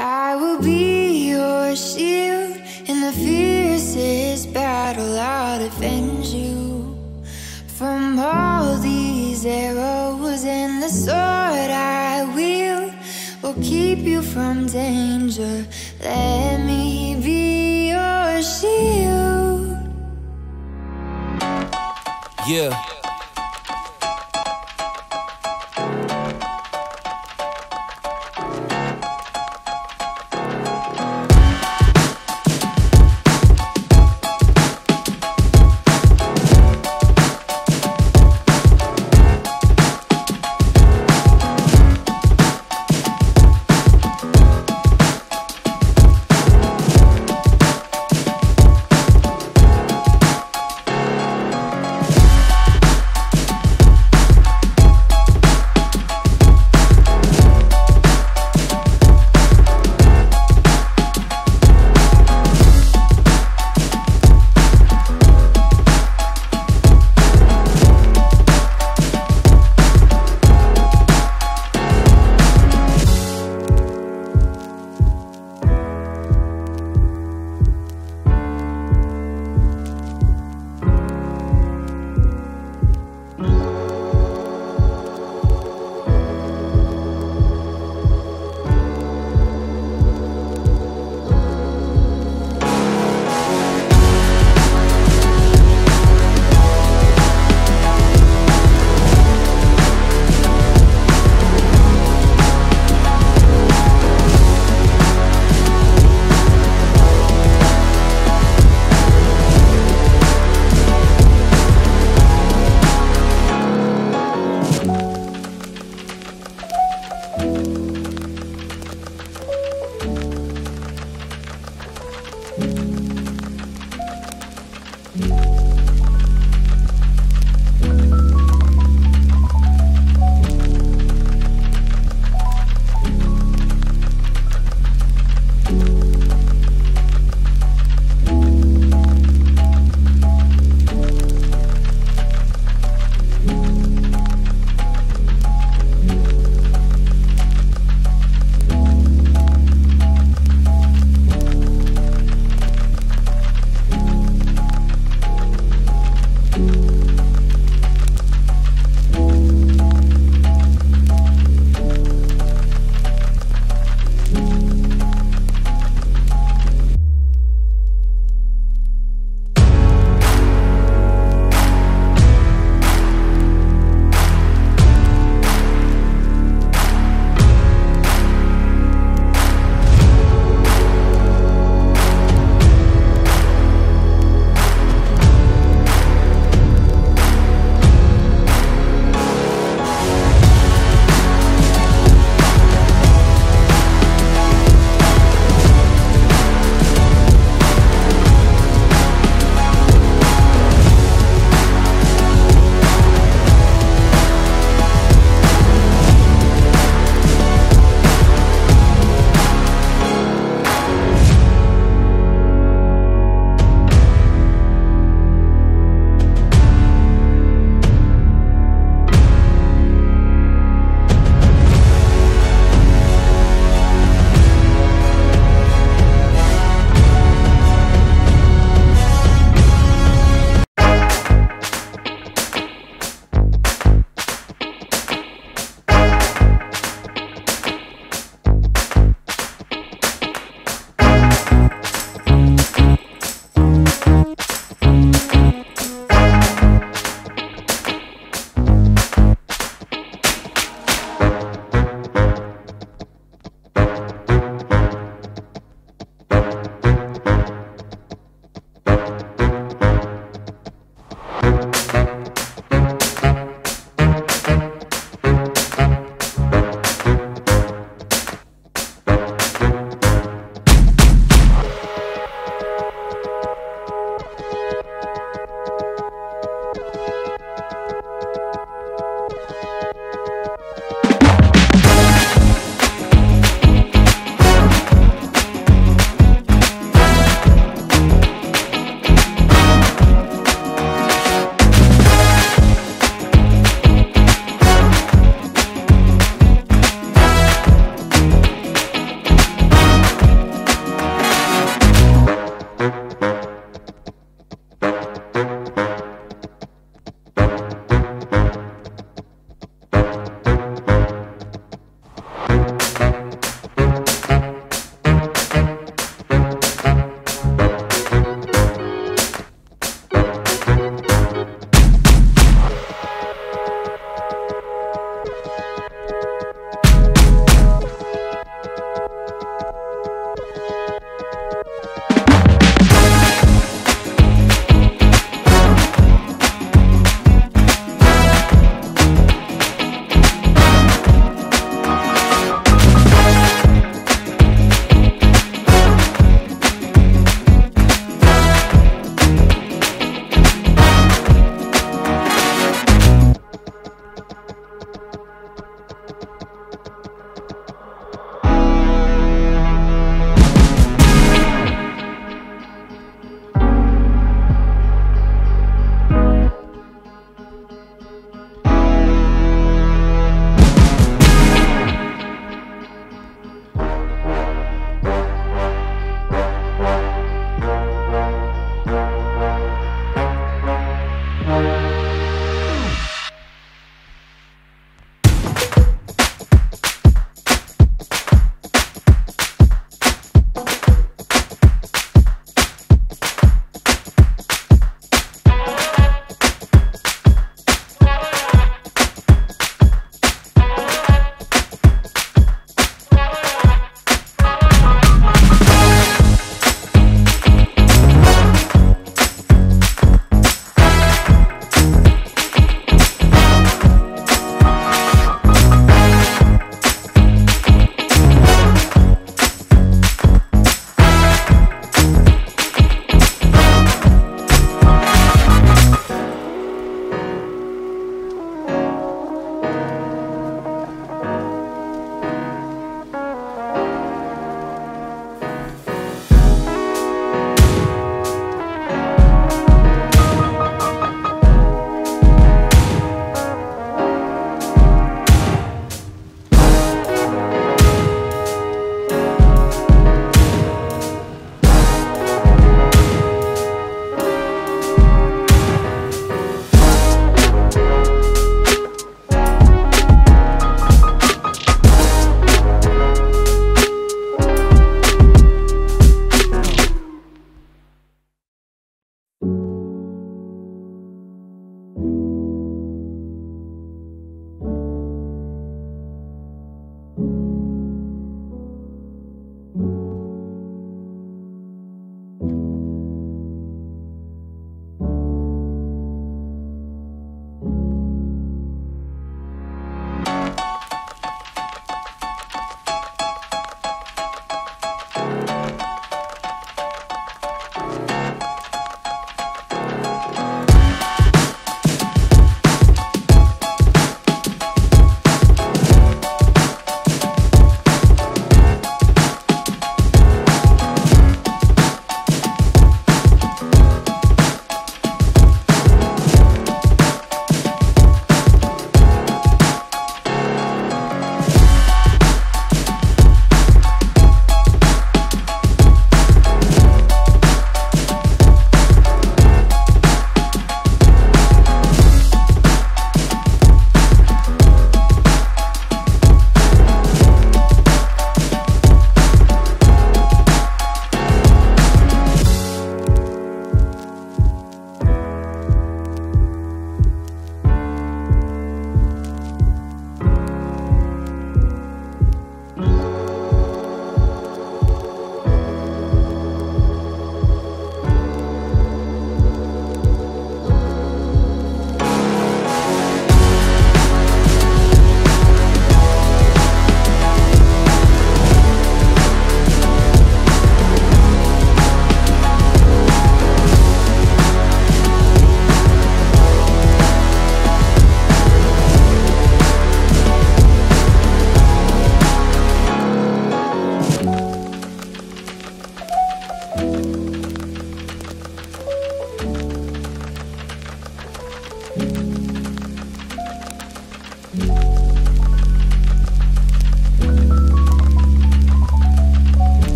I will be your shield in the fiercest battle. I'll defend you from all these arrows, and the sword I wield will keep you from danger. Let me be your shield. Yeah.